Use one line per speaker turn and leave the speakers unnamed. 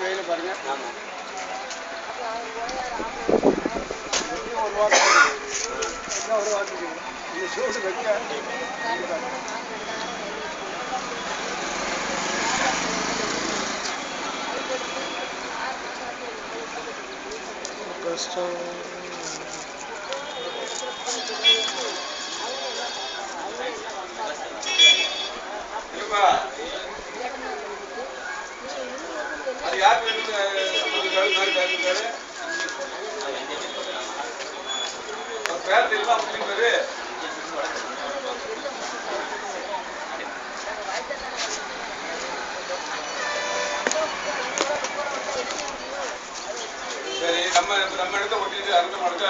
வெயில பாருங்க ஒரு வாரம் ஒரு வாரம் இந்த சூடு வைக்க
கஷ்டம்
அது யார் பேரு? ஐம்பது பேரு, நாலு பேரு இருக்காரு. அவர் பேர் தெரியுமா முஸ்லீம் நம்ம நம்ம இடத்த ஒட்டிட்டு அறுத்தம் எடுக்க